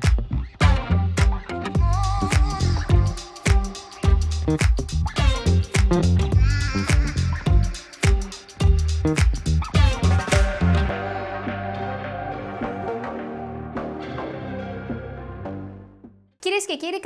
thank you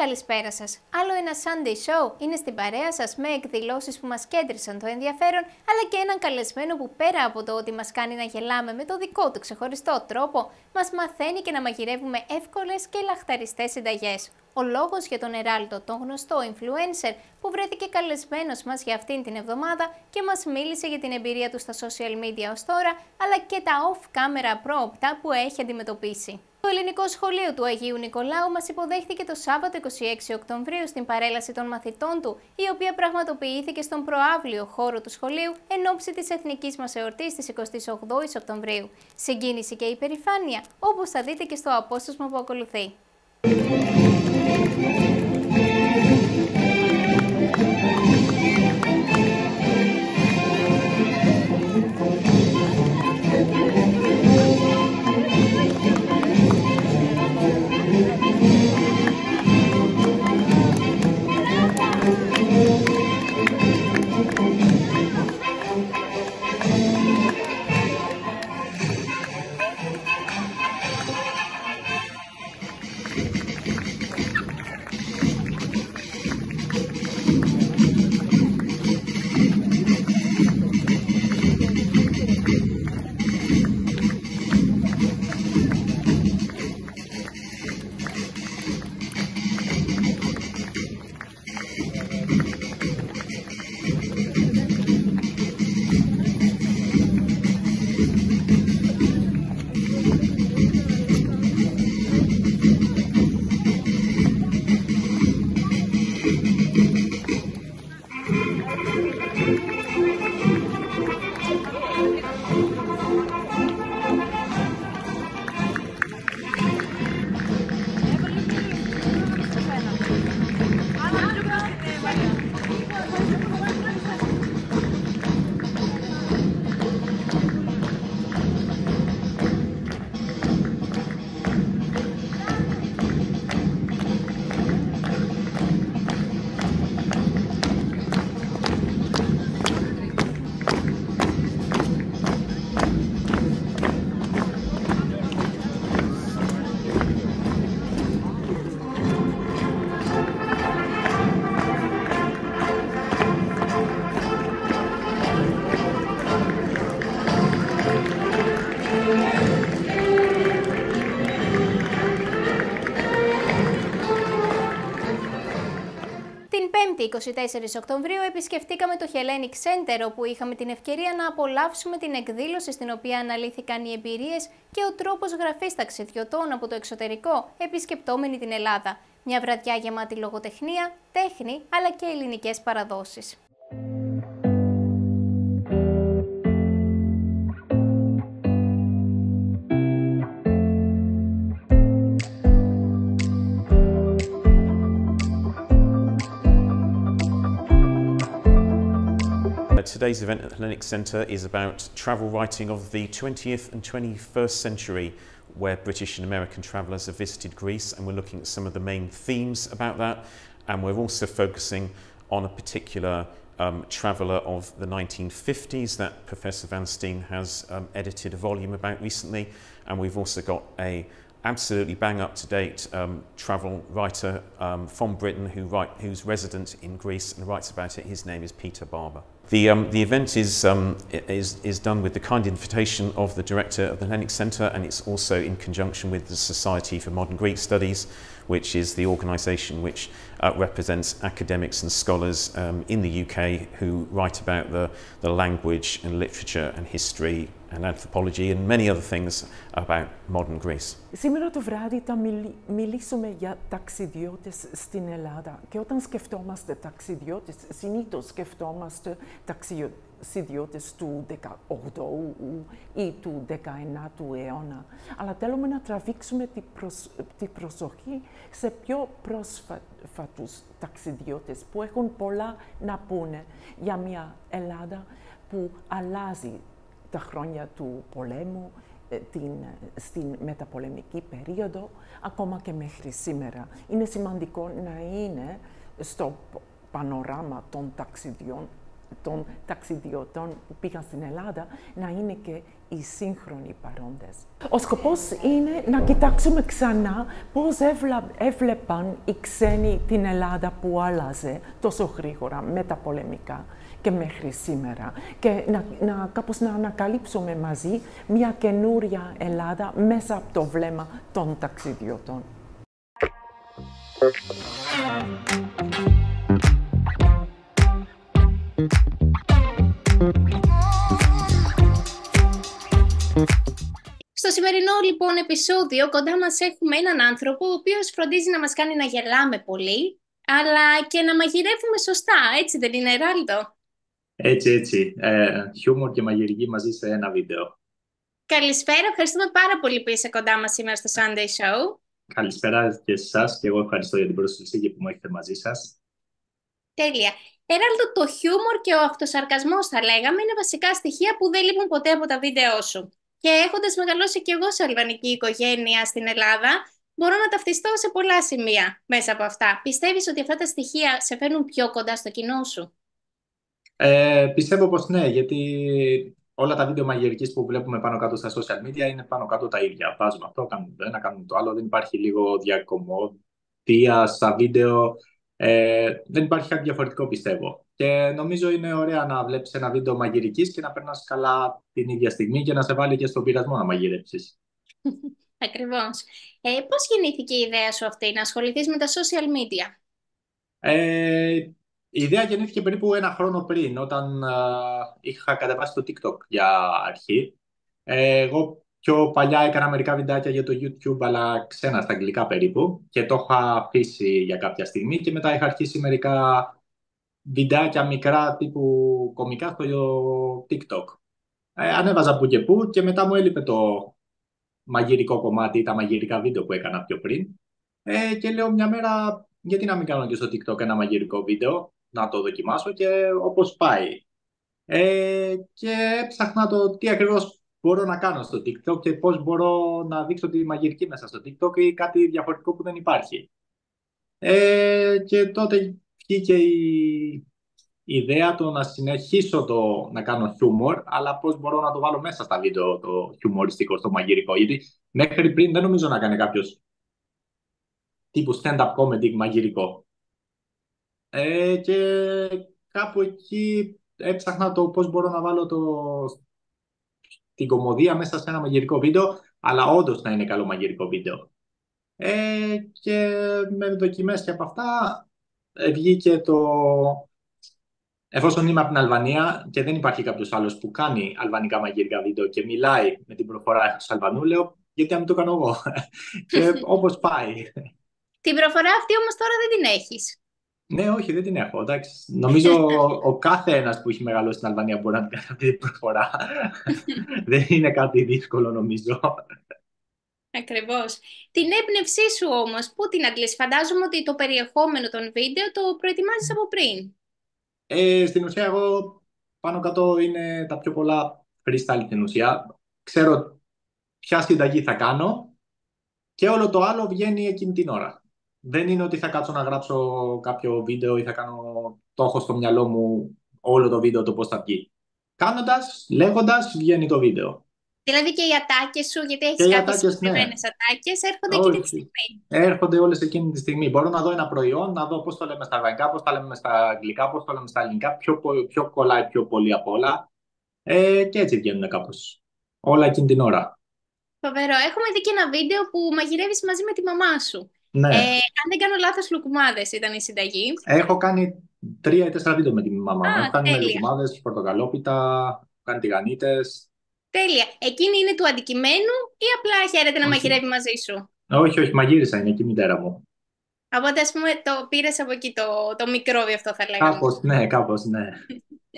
καλησπέρα σας. Άλλο ένα Sunday Show είναι στην παρέα σας με εκδηλώσεις που μας κέντρισαν το ενδιαφέρον, αλλά και έναν καλεσμένο που πέρα από το ότι μας κάνει να γελάμε με το δικό του ξεχωριστό τρόπο, μας μαθαίνει και να μαγειρεύουμε εύκολες και λαχταριστές συνταγές. Ο λόγος για τον Εράλτο, τον γνωστό influencer που βρέθηκε καλεσμένος μας για αυτήν την εβδομάδα και μας μίλησε για την εμπειρία του στα social media ως τώρα, αλλά και τα off-camera πρόοπτα που έχει αντιμετωπίσει. Το Ελληνικό Σχολείο του Αγίου Νικολάου μας υποδέχθηκε το Σάββατο 26 Οκτωβρίου στην παρέλαση των μαθητών του, η οποία πραγματοποιήθηκε στον προάβλιο χώρο του σχολείου εν ώψη της εθνικής μας εορτής της 28 Οκτωβρίου. Συγκίνηση και υπερηφάνεια, όπως θα δείτε και στο απόσπασμα που ακολουθεί. Την 5η 24 Οκτωβρίου επισκεφτήκαμε το Hellenic Center όπου είχαμε την ευκαιρία να απολαύσουμε την εκδήλωση στην οποία αναλύθηκαν οι εμπειρίες και ο τρόπος γραφής ταξιδιωτών από το εξωτερικό επισκεπτόμενοι την Ελλάδα. Μια βραδιά γεμάτη λογοτεχνία, τέχνη αλλά και ελληνικές παραδόσεις. Today's event at the Hellenic Centre is about travel writing of the 20th and 21st century, where British and American travellers have visited Greece, and we're looking at some of the main themes about that. And we're also focusing on a particular um, traveller of the 1950s that Professor Van Steen has um, edited a volume about recently. And we've also got a absolutely bang up to date um, travel writer um, from Britain who write, who's resident in Greece and writes about it. His name is Peter Barber. The, um, the event is, um, is, is done with the kind invitation of the director of the Hellenic Centre and it's also in conjunction with the Society for Modern Greek Studies, which is the organisation which uh, represents academics and scholars um, in the UK who write about the, the language and literature and history and anthropology and many other things about modern Greece. Σήμερα το βράδυ θα μιλ, μιλήσουμε για ταξιδιώτες στην Ελλάδα και όταν σκεφτόμαστε ταξιδιώτες, συνήθως σκεφτόμαστε ταξιο, ταξιδιώτες του 18ου ή του 19ου αιώνα, αλλά θέλουμε να τραβήξουμε την, τη προσοχή σε πιο πρόσφατους ταξιδιώτες που έχουν πολλά να πούνε για μια Ελλάδα που αλλάζει τα χρόνια του πολέμου, ε, την, στην μεταπολεμική περίοδο, ακόμα και μέχρι σήμερα. Είναι σημαντικό να είναι στο πανοράμα των ταξιδιών των ταξιδιωτών που πήγαν στην Ελλάδα να είναι και οι σύγχρονοι παρόντες. Ο σκοπός είναι να κοιτάξουμε ξανά πώς έβλεπαν οι ξένοι την Ελλάδα που άλλαζε τόσο γρήγορα μεταπολεμικά και μέχρι σήμερα και να, να, κάπως να ανακαλύψουμε μαζί μια καινούρια Ελλάδα μέσα από το βλέμμα των ταξιδιωτών. Σημερινό λοιπόν επεισόδιο κοντά μας έχουμε έναν άνθρωπο ο οποίος φροντίζει να μας κάνει να γελάμε πολύ αλλά και να μαγειρεύουμε σωστά, έτσι δεν είναι Ράλτο; Έτσι, έτσι. Ε, χιούμορ και μαγειρική μαζί σε ένα βίντεο. Καλησπέρα, ευχαριστούμε πάρα πολύ που είσαι κοντά μας σήμερα στο Sunday Show. Καλησπέρα και σε εσάς και εγώ ευχαριστώ για την πρόσκληση και που μου έχετε μαζί σας. Τέλεια. Έραλτο, το χιούμορ και ο αυτοσαρκασμός θα λέγαμε είναι βασικά στοιχεία που δεν λείπουν ποτέ από τα βίντεό σου. Και έχοντας μεγαλώσει κι εγώ σε αλβανική οικογένεια στην Ελλάδα, μπορώ να ταυτιστώ σε πολλά σημεία μέσα από αυτά. Πιστεύεις ότι αυτά τα στοιχεία σε φέρνουν πιο κοντά στο κοινό σου; Ε, πιστεύω πως ναι, γιατί όλα τα βίντεο μαγειρικής που βλέπουμε πάνω κάτω στα social media είναι πάνω κάτω τα ίδια. Βάζουμε αυτό, κάνουμε το ένα, κάνουμε το άλλο. Δεν υπάρχει λίγο διακομωδία στα βίντεο. Ε, δεν υπάρχει κάτι διαφορετικό, πιστεύω. Και νομίζω είναι ωραία να βλέπεις ένα βίντεο μαγειρικής και να περνάς καλά την ίδια στιγμή και να σε βάλει και στον πειρασμό να μαγειρέψεις. Ακριβώς. Ε, Πώς γεννήθηκε η ιδέα σου αυτή να ασχοληθείς με τα social media, ε, Η ιδέα γεννήθηκε περίπου ένα χρόνο πριν, όταν είχα κατεβάσει το TikTok για αρχή. Ε, εγώ πιο παλιά έκανα μερικά βιντεάκια για το YouTube, αλλά ξένα στα αγγλικά περίπου και το είχα αφήσει για κάποια στιγμή και μετά είχα αρχίσει μερικά βιντεάκια μικρά τύπου κομικά στο TikTok. Ε, ανέβαζα που και που και μετά μου έλειπε το μαγειρικό κομμάτι, τα μαγειρικά βίντεο που έκανα πιο πριν. Ε, και λέω μια μέρα, γιατί να μην κάνω και στο TikTok ένα μαγειρικό βίντεο, να το δοκιμάσω και όπως πάει. Ε, και έψαχνα το τι ακριβώς μπορώ να κάνω στο TikTok και πώς μπορώ να δείξω τη μαγειρική μέσα στο TikTok ή κάτι διαφορετικό που δεν υπάρχει. Ε, και τότε βγήκε η ιδέα το να συνεχίσω το να κάνω χιούμορ, αλλά πώς μπορώ να το βάλω μέσα στα βίντεο το χιουμοριστικό, στο μαγειρικό. Γιατί μέχρι πριν δεν νομίζω να κάνει κάποιος τύπου stand-up comedy μαγειρικό. Ε, και κάπου εκεί έψαχνα το πώς μπορώ να βάλω το, την κομμωδία μέσα σε ένα μαγειρικό βίντεο, αλλά όντως να είναι καλό μαγειρικό βίντεο. Ε, και με δοκιμές και από αυτά ε, βγήκε το... Εφόσον είμαι από την Αλβανία και δεν υπάρχει κάποιος άλλος που κάνει αλβανικά μαγειρικά βίντεο και μιλάει με την προφορά του Αλβανού, λέω γιατί να μην το κάνω εγώ. και όπως πάει. Την προφορά αυτή όμως τώρα δεν την έχεις. Ναι, όχι, δεν την έχω. Εντάξει. Νομίζω ο, κάθε ένας που έχει μεγαλώσει στην Αλβανία μπορεί να την κάνει αυτή την προφορά. δεν είναι κάτι δύσκολο, νομίζω. Ακριβώς. Την έμπνευσή σου όμως, πού την αντλείς; Φαντάζομαι ότι το περιεχόμενο των βίντεο το προετοιμάζεις από πριν. Ε, στην ουσία, εγώ πάνω κάτω είναι τα πιο πολλά freestyle στην ουσία. Ξέρω ποια συνταγή θα κάνω και όλο το άλλο βγαίνει εκείνη την ώρα. Δεν είναι ότι θα κάτσω να γράψω κάποιο βίντεο ή θα κάνω το έχω στο μυαλό μου όλο το βίντεο το πώς θα βγει. Κάνοντας, λέγοντας, βγαίνει το βίντεο. Δηλαδή και οι ατάκες σου, γιατί έχεις κάποιες συγκεκριμένε ναι. ατάκες, έρχονται Όχι. εκείνη τη στιγμή. Έρχονται όλες εκείνη τη στιγμή. Μπορώ να δω ένα προϊόν, να δω πώς το λέμε στα αγγλικά, πώς το λέμε στα αγγλικά, πώς το λέμε στα ελληνικά, πιο, πιο κολλάει πιο πολύ από όλα. Ε, και έτσι βγαίνουν κάπως. Όλα εκείνη την ώρα. Φοβερό. Έχουμε δει και ένα βίντεο που μαγειρεύεις μαζί με τη μαμά σου. Ναι. Ε, αν δεν κάνω λάθος, λουκουμάδες ήταν η συνταγή. Έχω κάνει τρία ή τέσσερα βίντεο με τη μαμά μου. Έχω κάνει λουκουμάδες, πορτοκαλόπιτα, κάνει τηγανίτες. Τέλεια. Εκείνη είναι του αντικειμένου ή απλά χαίρεται να μαγειρεύει μαζί σου; Όχι, όχι, μαγείρισα, είναι εκεί η μητέρα μου. Οπότε, ας πούμε, το πήρες από εκεί το, το μικρόβιο αυτό, θα λέγαμε. Κάπως, ναι, κάπως, ναι.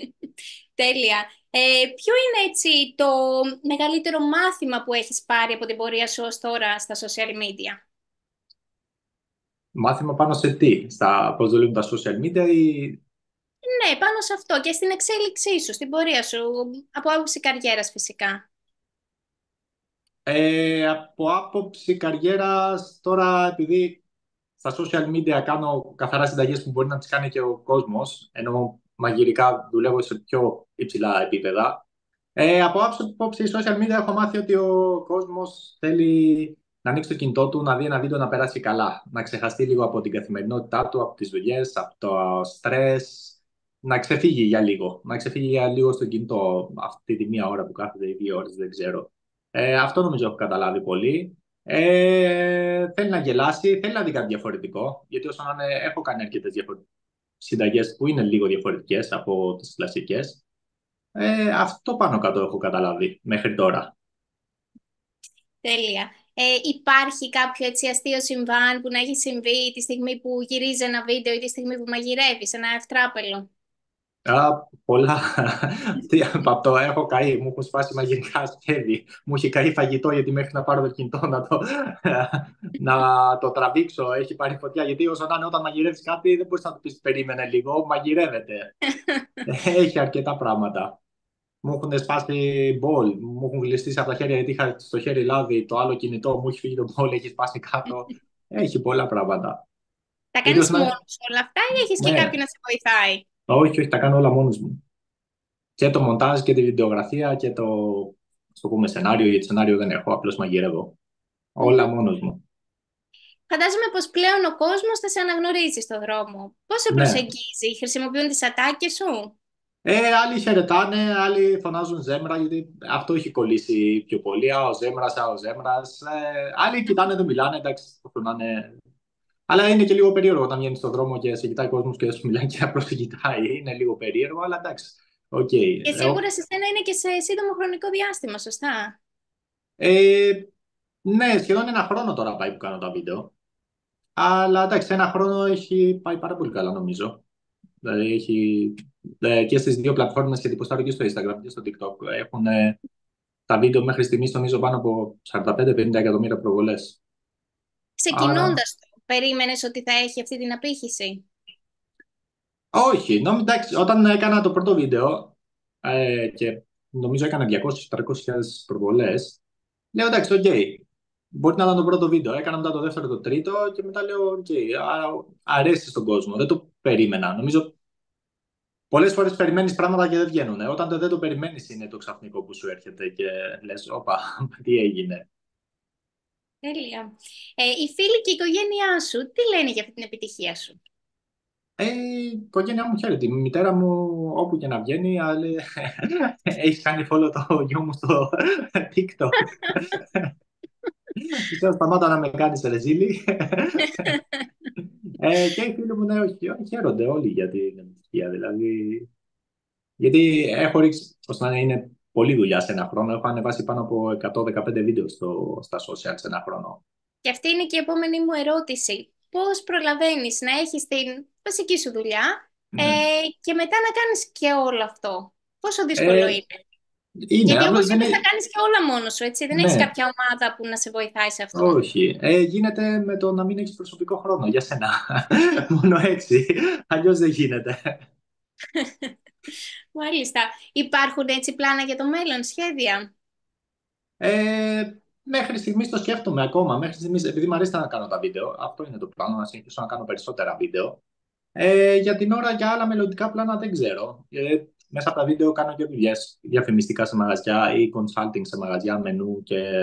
Τέλεια. Ε, ποιο είναι έτσι το μεγαλύτερο μάθημα που έχεις πάρει από την πορεία σου ως τώρα στα social media? Μάθημα πάνω σε τι, στα πώς δουλεύουν τα social media ή... Ναι, πάνω σε αυτό και στην εξέλιξή σου, στην πορεία σου, από άποψη καριέρας φυσικά. Ε, από άποψη καριέρας, τώρα επειδή στα social media κάνω καθαρά συνταγές που μπορεί να τις κάνει και ο κόσμος, ενώ μαγειρικά δουλεύω σε πιο υψηλά επίπεδα. Ε, από άποψη social media έχω μάθει ότι ο κόσμος θέλει να ανοίξει το κινητό του, να δει ένα βίντεο να περάσει καλά, να ξεχαστεί λίγο από την καθημερινότητά του, από τις δουλειές, από το στρες, να ξεφύγει για λίγο, να ξεφύγει για λίγο στο κινητό αυτή τη μία ώρα που κάθεται ή δύο ώρες, δεν ξέρω. Ε, αυτό νομίζω έχω καταλάβει πολύ. Ε, θέλει να γελάσει, θέλει να δει κάτι διαφορετικό, γιατί όσο να έχω κάνει αρκετές συνταγές που είναι λίγο διαφορετικές από τις κλασικές. Ε, αυτό πάνω κάτω έχω καταλάβει μέχρι τώρα. Τέλεια. Ε, υπάρχει κάποιο έτσι αστείο συμβάν που να έχει συμβεί τη στιγμή που γυρίζει ένα βίντεο ή τη στιγμή που μαγειρεύει ένα ευτράπελο; Α, πολλά. Από το έχω καεί, μου έχουν σπάσει μαγειρικά σχέδια. Μου έχει καεί φαγητό γιατί μέχρι να πάρω το κινητό να το, να το τραβήξω. Έχει πάρει φωτιά. Γιατί όσο να είναι όταν μαγειρεύεις κάτι, δεν μπορείς να το πεις περίμενε λίγο. Μαγειρεύεται. έχει αρκετά πράγματα. Μου έχουν σπάσει μπολ, μου έχουν γλιστήσει από τα χέρια γιατί είχα στο χέρι λάδι το άλλο κινητό, μου έχει φύγει το μπολ, έχει σπάσει κάτω. έχει πολλά πράγματα. Τα κάνεις μόνος όλα αυτά ή έχεις και ναι. κάποιον να σε βοηθάει; Όχι, όχι, τα κάνω όλα μόνος μου. Και το μοντάζ και τη βιντεογραφία και το, στο πούμε, σενάριο, γιατί σενάριο δεν έχω, απλώς μαγειρεύω. Όλα μόνος μου. Φαντάζομαι πως πλέον ο κόσμος θα σε αναγνωρίζει στον δρόμο. Πώς σε ναι. προσεγγίζει, χρησιμοποιούν τις ατάκες σου; Ε, άλλοι χαιρετάνε, άλλοι φωνάζουν ζέμρα, γιατί αυτό έχει κολλήσει πιο πολύ. Α, ο ζέμρας, α, ο ζέμρας. Ε, άλλοι κοιτάνε, δεν μιλάνε, εντάξει, φωνάνε αλλά είναι και λίγο περίεργο όταν βγαίνει στον δρόμο και σε κοιτάει ο κόσμος και σου μιλάει και απλώς σε κοιτάει. Είναι λίγο περίεργο, αλλά εντάξει. Okay. Και σίγουρα σε σένα είναι και σε σύντομο χρονικό διάστημα, σωστά; Ε, ναι, σχεδόν ένα χρόνο τώρα πάει που κάνω τα βίντεο. Αλλά εντάξει, ένα χρόνο έχει πάει πάρα πολύ καλά νομίζω. Δηλαδή έχει ε, και στις δύο πλατφόρμες και την και στο Instagram και στο TikTok. Έχουν ε, τα βίντεο μέχρι στιγμής νομίζω πάνω από 45-50 εκατομμύρια προβολές. Ξεκινώντας Άρα περίμενες ότι θα έχει αυτή την απήχηση; Όχι, νόμι, εντάξει, όταν έκανα το πρώτο βίντεο ε, και νομίζω έκανα 200-300 προβολές, λέω εντάξει, OK, okay, μπορεί να ήταν το πρώτο βίντεο. Έκανα μετά το δεύτερο, το τρίτο και μετά λέω OK, okay, αρέσει στον κόσμο. Δεν το περίμενα. Νομίζω Πολλές φορές περιμένεις πράγματα και δεν βγαίνουν. Όταν δεν το περιμένεις, είναι το ξαφνικό που σου έρχεται και λες: Όπα, τι έγινε. Τέλεια. Ε, οι φίλοι και η οικογένειά σου, τι λένε για αυτή την επιτυχία σου; Ε, η οικογένειά μου χαίρεται. Η μητέρα μου όπου και να βγαίνει, αλλά έχει κάνει follow το γιο μου στο TikTok. Πιστεύω σταμάτα να με κάνεις ρεζίλη. ε, και οι φίλοι μου ναι, όχι, χαίρονται όλοι για την επιτυχία. Δηλαδή, γιατί έχω ρίξει, ώστε να είναι πολλή δουλειά σε ένα χρόνο. Έχω ανεβάσει πάνω από 115 βίντεο στο, στα social σε ένα χρόνο. Και αυτή είναι και η επόμενη μου ερώτηση. Πώς προλαβαίνεις να έχεις την βασική σου δουλειά ε, και μετά να κάνεις και όλο αυτό; Πόσο δύσκολο ε, είναι; Είναι, Γιατί όπως είπες θα κάνεις και όλα μόνος σου, έτσι. Δεν ναι. έχεις κάποια ομάδα που να σε βοηθάει σε αυτό. Όχι. Ε, γίνεται με το να μην έχεις προσωπικό χρόνο για σένα. Μόνο έτσι. Αλλιώς δεν γίνεται. Μάλιστα. Υπάρχουν έτσι πλάνα για το μέλλον, σχέδια; Ε, μέχρι στιγμής το σκέφτομαι ακόμα. Μέχρι στιγμής, επειδή μου αρέσει να κάνω τα βίντεο, αυτό είναι το πλάνο, να συνεχίσω να κάνω περισσότερα βίντεο. Ε, για την ώρα, για άλλα μελλοντικά πλάνα δεν ξέρω. Ε, μέσα από τα βίντεο κάνω και δουλειές διαφημιστικά σε μαγαζιά ή consulting σε μαγαζιά, μενού και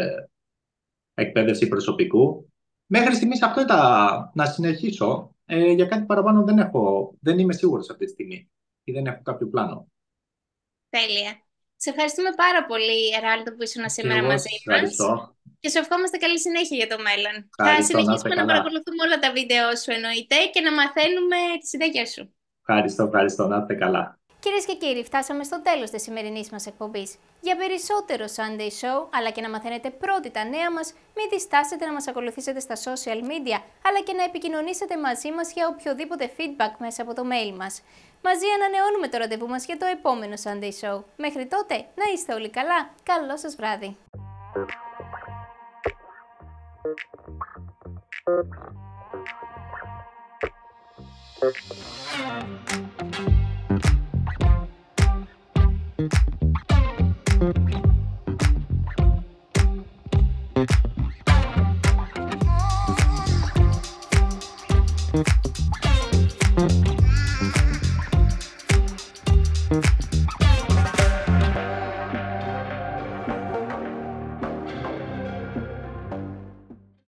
εκπαίδευση προσωπικού. Μέχρι στιγμής αυτό ήταν να συνεχίσω. Ε, για κάτι παραπάνω δεν, έχω, δεν είμαι σίγουρος αυτή τη στιγμή ή δεν έχω κάποιο πλάνο. Τέλεια. Σε ευχαριστούμε πάρα πολύ, Εράλτο, που ήσουν σήμερα μαζί μας. Και σου ευχόμαστε καλή συνέχεια για το μέλλον. Θα συνεχίσουμε να, να παρακολουθούμε όλα τα βίντεο σου εννοείται και να μαθαίνουμε τη συνέχεια σου. Ευχαριστώ, ευχαριστώ. Να είστε καλά. Κυρίες και κύριοι, φτάσαμε στο τέλος της σημερινής μας εκπομπής. Για περισσότερο Sunday Show, αλλά και να μαθαίνετε πρώτη τα νέα μας, μην διστάσετε να μας ακολουθήσετε στα social media, αλλά και να επικοινωνήσετε μαζί μας για οποιοδήποτε feedback μέσα από το mail μας. Μαζί ανανεώνουμε το ραντεβού μας για το επόμενο Sunday Show. Μέχρι τότε, να είστε όλοι καλά. Καλό σας βράδυ.